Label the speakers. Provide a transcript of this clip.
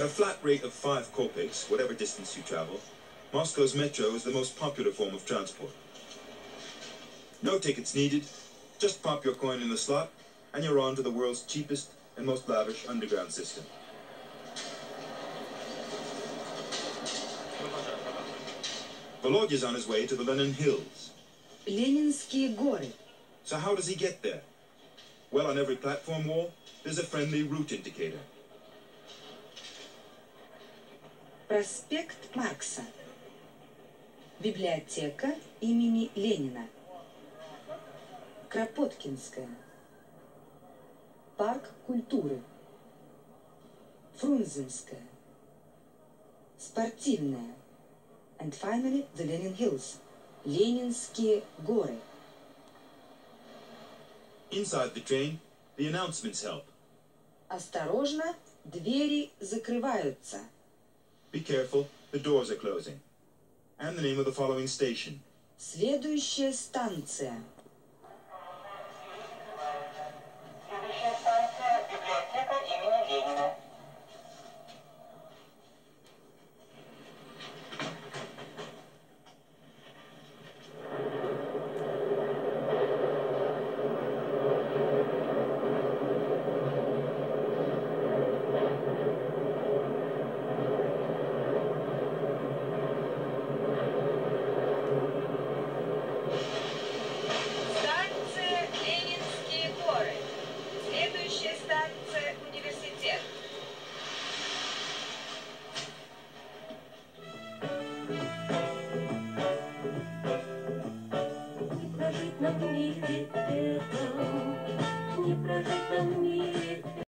Speaker 1: At a flat rate of 5 kopecks, whatever distance you travel, Moscow's metro is the most popular form of transport. No tickets needed, just pop your coin in the slot, and you're on to the world's cheapest and most lavish underground system. Volodya's on his way to the Lenin Hills.
Speaker 2: Ленинские горы.
Speaker 1: So how does he get there? Well, on every platform wall, there's a friendly route indicator.
Speaker 2: Проспект Маркса. Библиотека имени Ленина. Кропоткинская. Парк культуры. Фрунзенская. Спортивная. And finally, the Lenin Hills. Ленинские горы.
Speaker 1: Inside the train, the announcements help.
Speaker 2: Осторожно, двери закрываются.
Speaker 1: Be careful, the doors are closing. And the name of the following station.
Speaker 2: Следующая станция.
Speaker 3: подвиг и это,
Speaker 4: не прожить в мире.